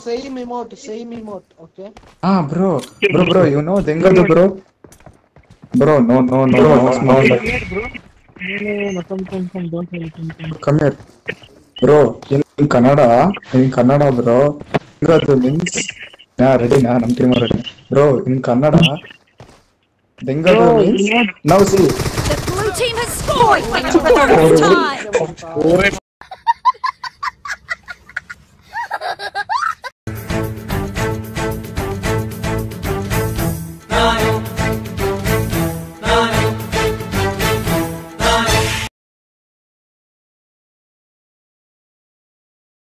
same emote, same emote, okay? Ah, bro, bro, bro, you know Dengadu, bro? Bro, no, no, no, no, no, no. No, come, here. Bro, in, in Kannada, in Kannada, bro, Dengadu means, yeah, ready, nah, I'm team ready. Bro, in Kannada, Dengadu Bro, means, now see, The blue team has scored for the fourth time. Fourth